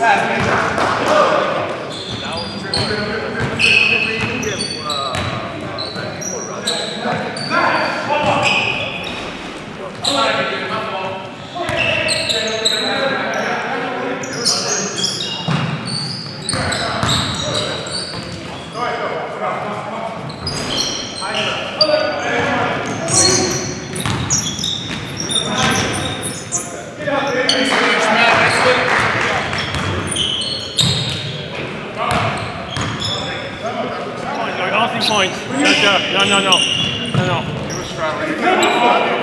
Fantastic. No, no, no. No, no. It was Stroud.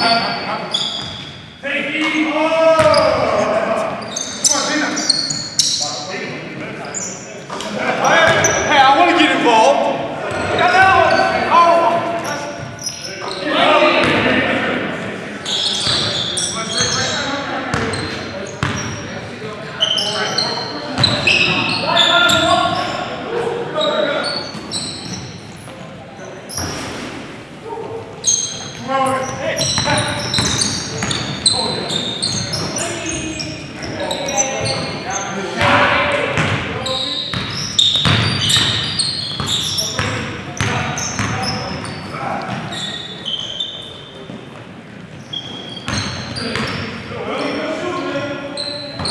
Hey, I want to get involved.